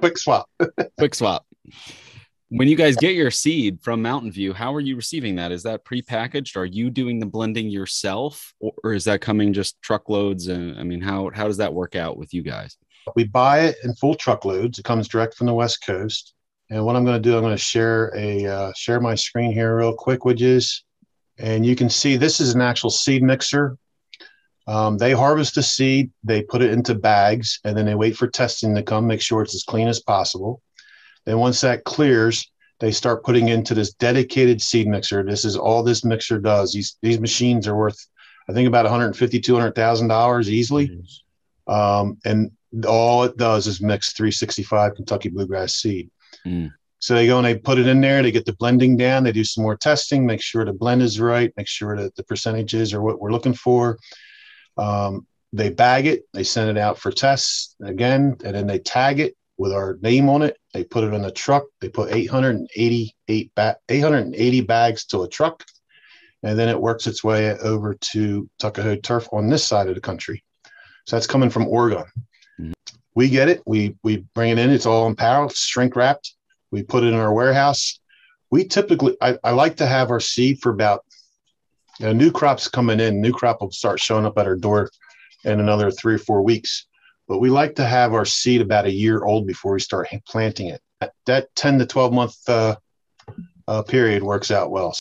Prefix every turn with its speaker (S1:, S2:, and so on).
S1: quick swap.
S2: quick swap. When you guys get your seed from Mountain View, how are you receiving that? Is that prepackaged? Are you doing the blending yourself, or, or is that coming just truckloads? And I mean, how how does that work out with you guys?
S1: We buy it in full truckloads. It comes direct from the West Coast. And what I'm going to do, I'm going to share a uh, share my screen here real quick, which is, and you can see this is an actual seed mixer. Um, they harvest the seed, they put it into bags, and then they wait for testing to come, make sure it's as clean as possible. Then once that clears, they start putting into this dedicated seed mixer. This is all this mixer does. These these machines are worth, I think, about 150, 200 thousand dollars easily. Um, and all it does is mix 365 Kentucky bluegrass seed. Mm. So they go and they put it in there. They get the blending down. They do some more testing, make sure the blend is right, make sure that the percentages are what we're looking for. Um, they bag it. They send it out for tests again, and then they tag it with our name on it. They put it in a truck. They put 888 ba- 880 bags to a truck, and then it works its way over to Tuckahoe Turf on this side of the country. So that's coming from Oregon. Mm-hmm. We get it. We we bring it in. It's all in power, shrink wrapped. We put it in our warehouse. We typically, I, I like to have our seed for about know, new crops coming in. New crop will start showing up at our door in another three or four weeks but we like to have our seed about a year old before we start planting it. That, that 10 to 12 month uh, uh, period works out well.